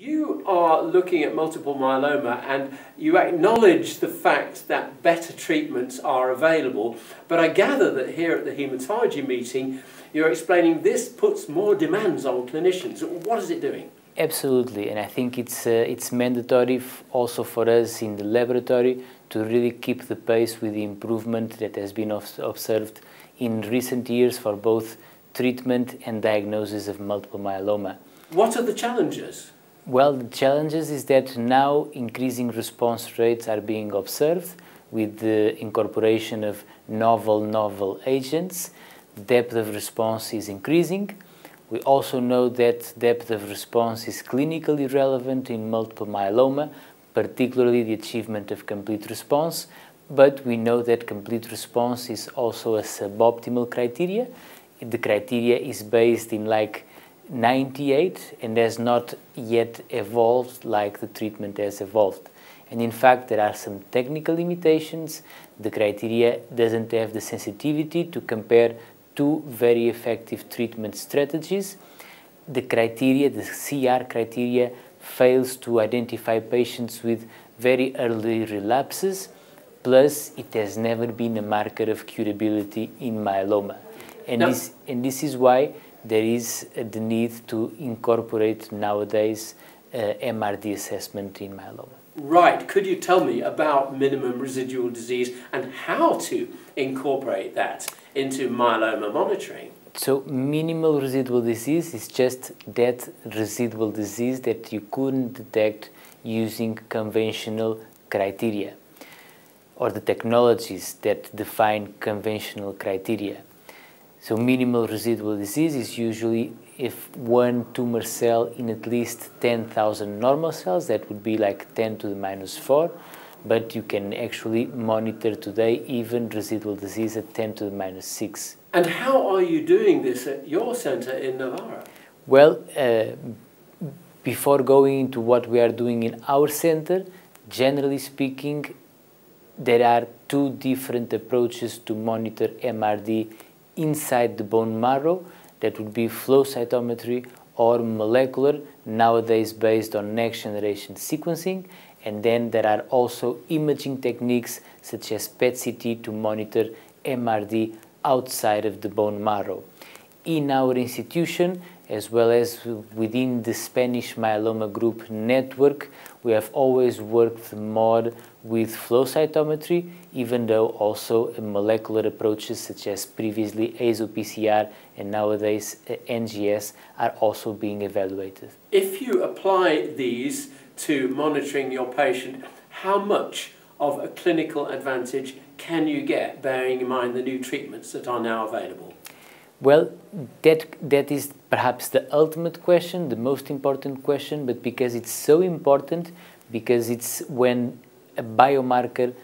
You are looking at multiple myeloma and you acknowledge the fact that better treatments are available, but I gather that here at the haematology meeting you're explaining this puts more demands on clinicians. What is it doing? Absolutely, and I think it's, uh, it's mandatory also for us in the laboratory to really keep the pace with the improvement that has been observed in recent years for both treatment and diagnosis of multiple myeloma. What are the challenges? Well, the challenges is that now increasing response rates are being observed with the incorporation of novel, novel agents. Depth of response is increasing. We also know that depth of response is clinically relevant in multiple myeloma, particularly the achievement of complete response, but we know that complete response is also a suboptimal criteria. The criteria is based in like 98 and has not yet evolved like the treatment has evolved. And in fact, there are some technical limitations. The criteria doesn't have the sensitivity to compare two very effective treatment strategies. The criteria, the CR criteria, fails to identify patients with very early relapses, plus it has never been a marker of curability in myeloma. And, no. this, and this is why there is the need to incorporate nowadays uh, MRD assessment in myeloma. Right. Could you tell me about minimum residual disease and how to incorporate that into myeloma monitoring? So minimal residual disease is just that residual disease that you couldn't detect using conventional criteria or the technologies that define conventional criteria. So minimal residual disease is usually if one tumor cell in at least 10,000 normal cells, that would be like 10 to the minus 4, but you can actually monitor today even residual disease at 10 to the minus 6. And how are you doing this at your center in Navarra? Well, uh, before going into what we are doing in our center, generally speaking, there are two different approaches to monitor MRD inside the bone marrow that would be flow cytometry or molecular, nowadays based on next generation sequencing. And then there are also imaging techniques such as PET-CT to monitor MRD outside of the bone marrow. In our institution, as well as within the Spanish myeloma group network, we have always worked more with flow cytometry, even though also molecular approaches such as previously ASO-PCR and nowadays uh, NGS are also being evaluated. If you apply these to monitoring your patient, how much of a clinical advantage can you get, bearing in mind the new treatments that are now available? Well, that, that is perhaps the ultimate question, the most important question, but because it's so important, because it's when a biomarker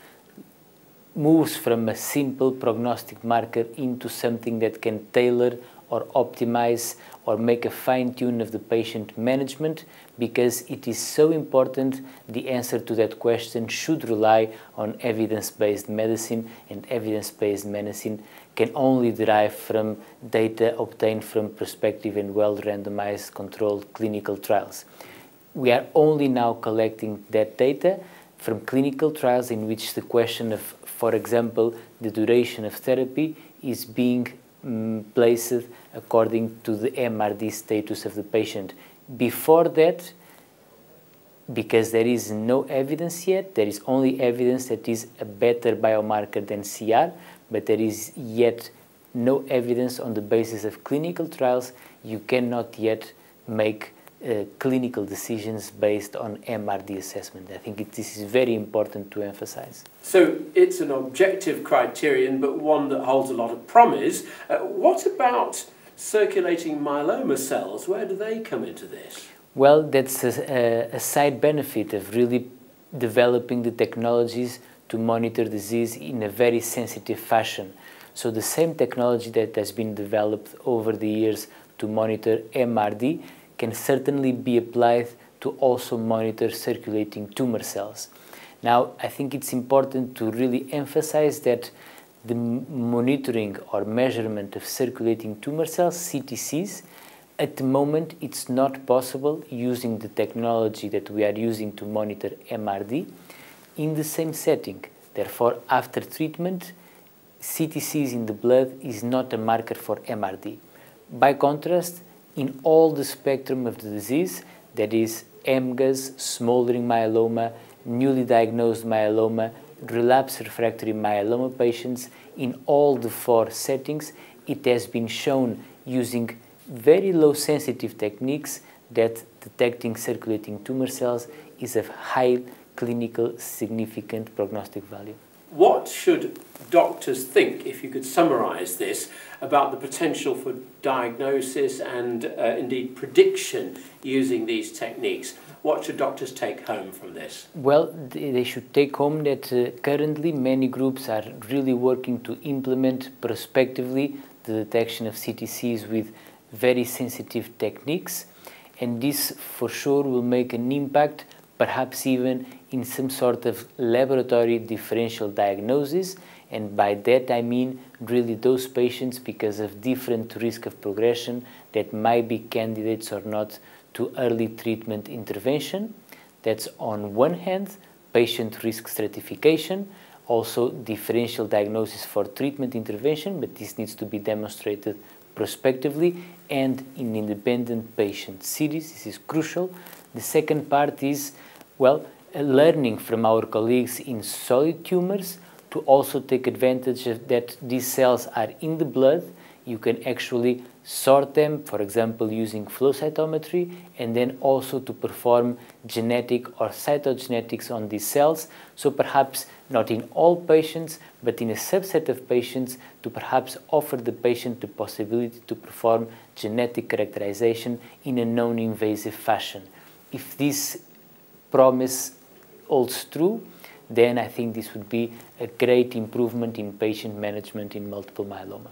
moves from a simple prognostic marker into something that can tailor or optimize or make a fine tune of the patient management because it is so important the answer to that question should rely on evidence-based medicine and evidence-based medicine can only derive from data obtained from prospective and well randomized controlled clinical trials. We are only now collecting that data from clinical trials in which the question of, for example, the duration of therapy is being um, placed according to the MRD status of the patient. Before that, because there is no evidence yet, there is only evidence that is a better biomarker than CR, but there is yet no evidence on the basis of clinical trials. You cannot yet make uh, clinical decisions based on MRD assessment. I think it, this is very important to emphasize. So it's an objective criterion, but one that holds a lot of promise. Uh, what about circulating myeloma cells? Where do they come into this? Well, that's a, a side benefit of really developing the technologies to monitor disease in a very sensitive fashion. So the same technology that has been developed over the years to monitor MRD can certainly be applied to also monitor circulating tumor cells. Now, I think it's important to really emphasize that the monitoring or measurement of circulating tumor cells, CTCs, At the moment, it's not possible using the technology that we are using to monitor MRD in the same setting. Therefore, after treatment, CTCs in the blood is not a marker for MRD. By contrast, in all the spectrum of the disease, that is MGUS, smoldering myeloma, newly diagnosed myeloma, relapse refractory myeloma patients, in all the four settings, it has been shown using very low sensitive techniques that detecting circulating tumor cells is of high clinical significant prognostic value. What should doctors think, if you could summarize this, about the potential for diagnosis and uh, indeed prediction using these techniques? What should doctors take home from this? Well, they should take home that uh, currently many groups are really working to implement prospectively the detection of CTCs with very sensitive techniques, and this for sure will make an impact perhaps even in some sort of laboratory differential diagnosis. And by that I mean really those patients because of different risk of progression that might be candidates or not to early treatment intervention. That's on one hand, patient risk stratification, also differential diagnosis for treatment intervention, but this needs to be demonstrated prospectively and in independent patient series. This is crucial. The second part is, well, learning from our colleagues in solid tumors to also take advantage of that these cells are in the blood. You can actually sort them, for example, using flow cytometry, and then also to perform genetic or cytogenetics on these cells. So perhaps not in all patients, but in a subset of patients to perhaps offer the patient the possibility to perform genetic characterization in a non-invasive fashion. If this promise holds true, then I think this would be a great improvement in patient management in multiple myeloma.